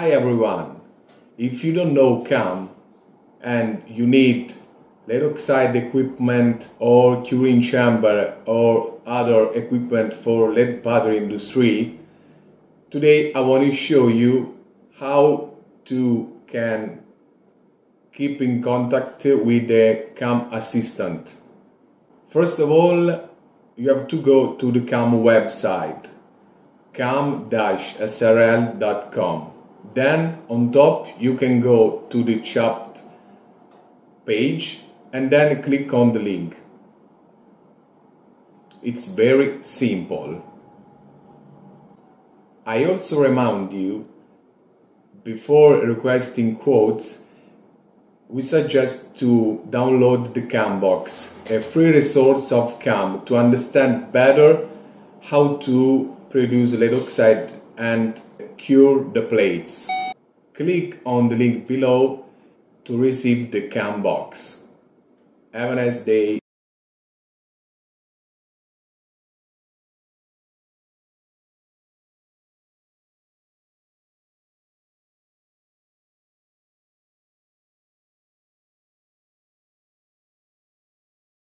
Hi everyone! If you don't know CAM and you need lead oxide equipment or curing chamber or other equipment for lead battery industry, today I want to show you how to can keep in contact with the CAM assistant. First of all, you have to go to the CAM website cam-srl.com then on top you can go to the chat page and then click on the link. It's very simple. I also remind you before requesting quotes we suggest to download the CAMbox, a free resource of CAM to understand better how to produce lead oxide and cure the plates. Click on the link below to receive the CAM box. Have a nice day.